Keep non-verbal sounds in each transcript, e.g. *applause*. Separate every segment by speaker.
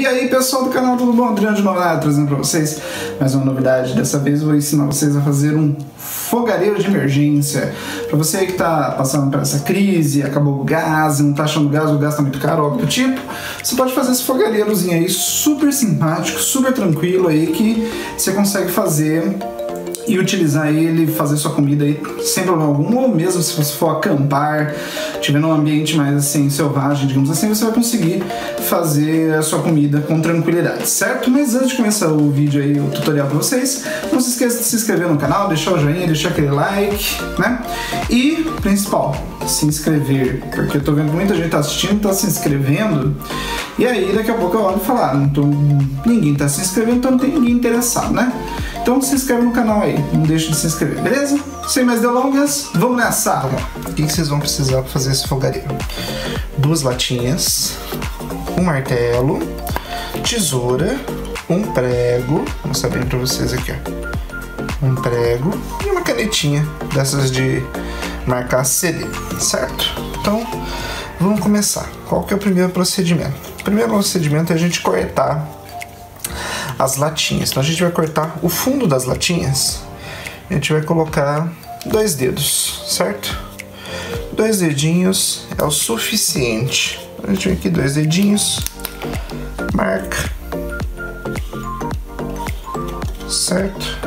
Speaker 1: E aí pessoal do canal, tudo bom? Adriano de Novato trazendo para vocês mais uma novidade. Dessa vez vou ensinar vocês a fazer um fogareiro de emergência. Para você que está passando por essa crise, acabou o gás, não está achando gás, o gás está muito caro, algo do tipo, você pode fazer esse fogareirozinho aí super simpático, super tranquilo aí que você consegue fazer e utilizar ele, fazer sua comida aí sem problema algum, ou mesmo se você for acampar, tiver num ambiente mais assim selvagem, digamos assim, você vai conseguir fazer a sua comida com tranquilidade, certo? Mas antes de começar o vídeo aí, o tutorial para vocês, não se esqueça de se inscrever no canal, deixar o joinha, deixar aquele like, né? E, principal, se inscrever, porque eu tô vendo que muita gente tá assistindo, tá se inscrevendo, e aí daqui a pouco eu olho e falo, ah, não tô, ninguém tá se inscrevendo, então não tem ninguém interessado, né? Então se inscreve no canal aí, não deixe de se inscrever, beleza? Sem mais delongas, vamos nessa! Lá. O que vocês vão precisar para fazer esse fogareiro? Duas latinhas, um martelo, tesoura, um prego, vou mostrar bem para vocês aqui, ó. Um prego e uma canetinha dessas de marcar CD, certo? Então, vamos começar. Qual que é o primeiro procedimento? O primeiro procedimento é a gente cortar as latinhas. Então a gente vai cortar o fundo das latinhas. A gente vai colocar dois dedos, certo? Dois dedinhos é o suficiente. A gente vem aqui dois dedinhos, marca, certo?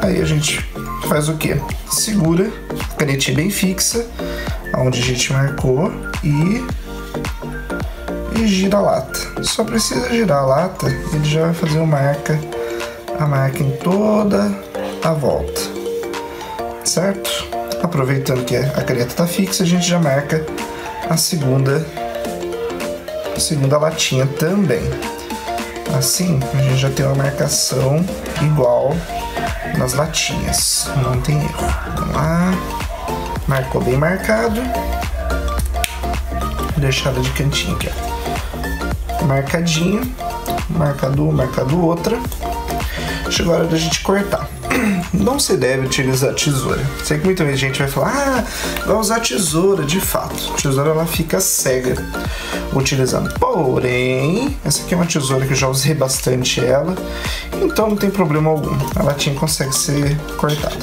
Speaker 1: Aí a gente faz o que? Segura canetinha bem fixa, onde a gente marcou e e gira a lata. Só precisa girar a lata, ele já vai fazer uma marca, a marca em toda a volta, certo? Aproveitando que a caneta está fixa, a gente já marca a segunda, a segunda latinha também. Assim, a gente já tem uma marcação igual nas latinhas, não tem erro. Vamos lá, marcou bem marcado, deixada de cantinho aqui, ó marcadinho, marcado um, marcado outra. Chegou a hora da gente cortar. *clears throat* Não se deve utilizar tesoura. Sei que muita gente vai falar, ah, vai usar tesoura, de fato. A tesoura ela fica cega utilizando. Porém, essa aqui é uma tesoura que eu já usei bastante ela, então não tem problema algum. A latinha consegue ser cortada.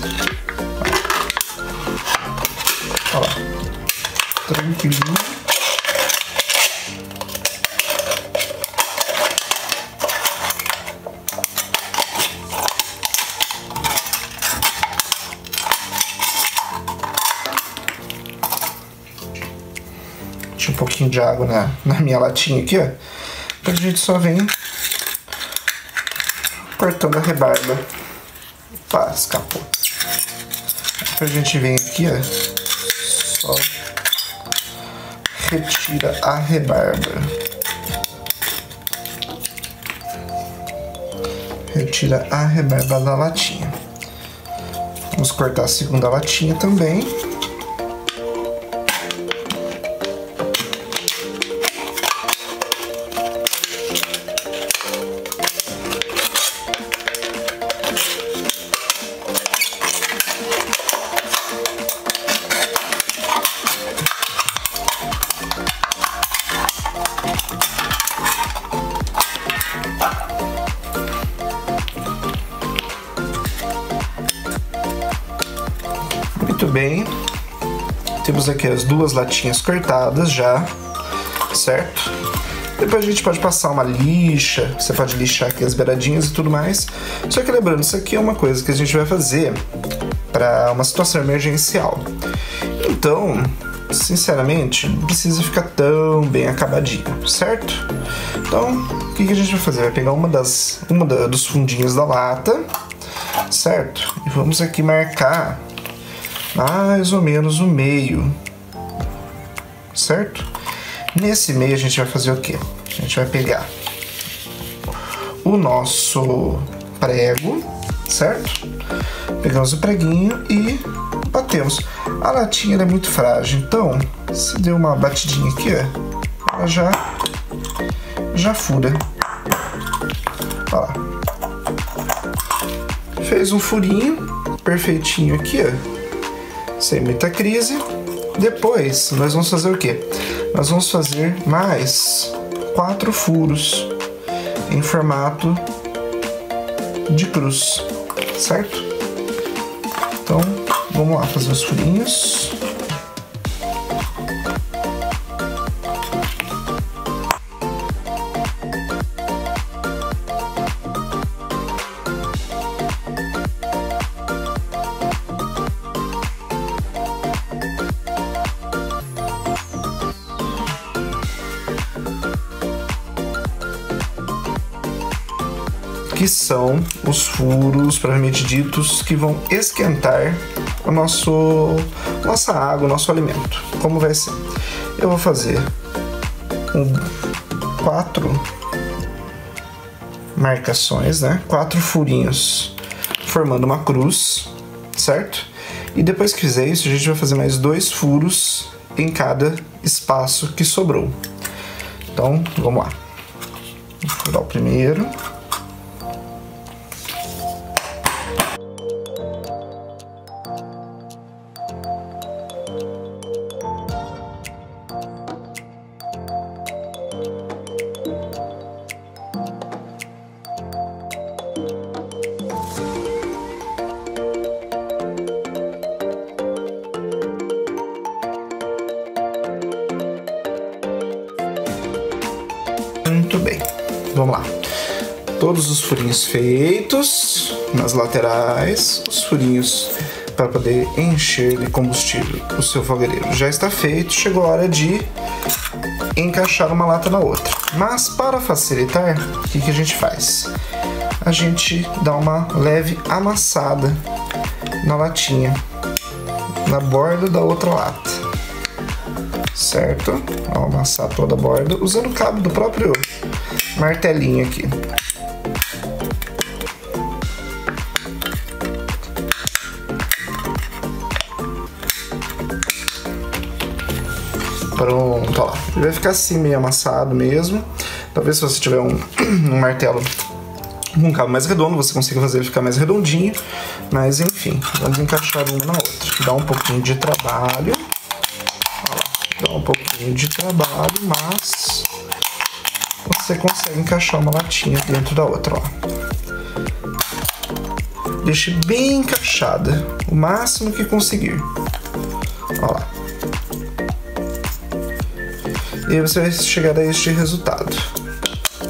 Speaker 1: Olha lá. Tranquilinho. Tinha um pouquinho de água na, na minha latinha aqui, ó. A gente só vem cortando a rebarba. Opa, escapou. A gente vem aqui, ó. Só retira a rebarba. Retira a rebarba da latinha. Vamos cortar a segunda latinha também. Muito bem. Temos aqui as duas latinhas cortadas já, certo? Depois a gente pode passar uma lixa, você pode lixar aqui as beiradinhas e tudo mais. Só que lembrando, isso aqui é uma coisa que a gente vai fazer para uma situação emergencial. Então, sinceramente, não precisa ficar tão bem acabadinho, certo? Então, o que, a gente vai fazer? Vai pegar uma das uma da, dos fundinhos da lata, certo? E vamos aqui marcar mais ou menos o meio, certo? Nesse meio a gente vai fazer o que? A gente vai pegar o nosso prego, certo? Pegamos o preguinho e batemos. A latinha é muito frágil, então se der uma batidinha aqui, ó, ela já já fura. Lá. Fez um furinho perfeitinho aqui, ó sem muita crise. Depois, nós vamos fazer o que? Nós vamos fazer mais quatro furos em formato de cruz, certo? Então, vamos lá fazer os furinhos. Que são os furos, propriamente ditos, que vão esquentar o nosso nossa água, o nosso alimento. Como vai ser? Eu vou fazer um, quatro marcações, né? Quatro furinhos formando uma cruz, certo? E depois que fizer isso, a gente vai fazer mais dois furos em cada espaço que sobrou. Então, vamos lá. Vou furar o primeiro. Vamos lá. Todos os furinhos feitos nas laterais, os furinhos para poder encher de combustível o seu fogareiro já está feito. Chegou a hora de encaixar uma lata na outra. Mas para facilitar, o que, que a gente faz? A gente dá uma leve amassada na latinha, na borda da outra lata certo? Vou amassar toda a borda usando o cabo do próprio martelinho aqui. Pronto, ó. Ele vai ficar assim meio amassado mesmo. Talvez se você tiver um, *clears throat* um martelo com um cabo mais redondo, você consiga fazer ele ficar mais redondinho. Mas enfim, vamos encaixar uma na outra. Dá um pouquinho de trabalho. Dá um pouquinho de trabalho, mas você consegue encaixar uma latinha dentro da outra, ó. Deixe bem encaixada, o máximo que conseguir. Ó lá. E aí você vai chegar a este resultado.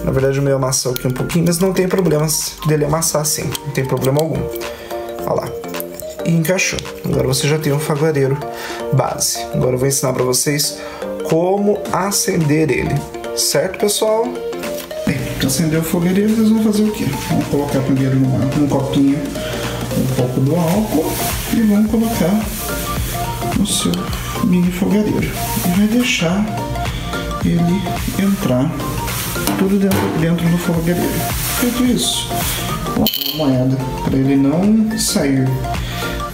Speaker 1: Na verdade o meu amassou aqui um pouquinho, mas não tem problemas dele amassar assim, não tem problema algum. Ó lá e encaixou. Agora você já tem um faguareiro base. Agora eu vou ensinar para vocês como acender ele. Certo, pessoal? Bem, para acender o fogareiro, vocês vão fazer o quê? Vamos colocar primeiro numa, num copinho um pouco do álcool e vamos colocar no seu mini fogareiro. E vai deixar ele entrar tudo dentro, dentro do fogareiro. Feito isso, uma moeda para ele não sair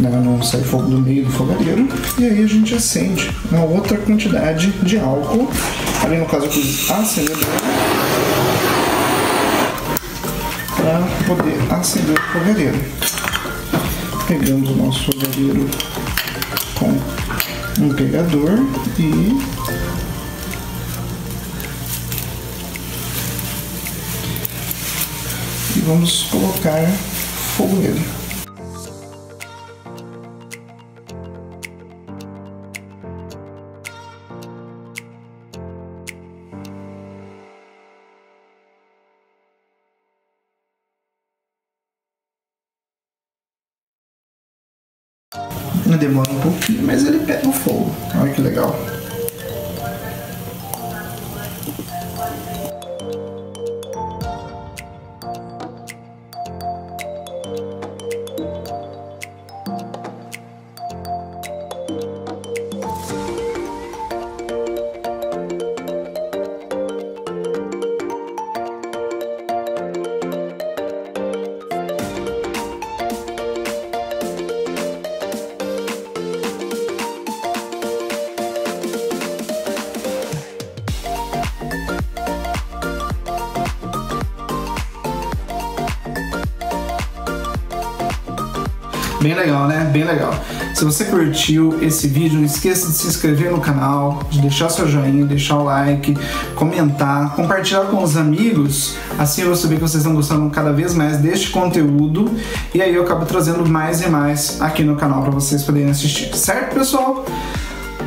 Speaker 1: né, não sai fogo do meio do fogareiro. E aí a gente acende uma outra quantidade de álcool, ali no caso aqui acendedor, para poder acender o fogareiro. Pegamos o nosso fogareiro com um pegador e e vamos colocar fogo nele. Demora um pouquinho, mas ele pega o fogo. Olha que legal. Bem legal, né? Bem legal. Se você curtiu esse vídeo, não esqueça de se inscrever no canal, de deixar seu joinha, deixar o like, comentar, compartilhar com os amigos. Assim eu vou saber que vocês estão gostando cada vez mais deste conteúdo e aí eu acabo trazendo mais e mais aqui no canal para vocês poderem assistir. Certo, pessoal?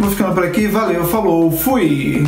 Speaker 1: Vou ficando por aqui. Valeu, falou, fui!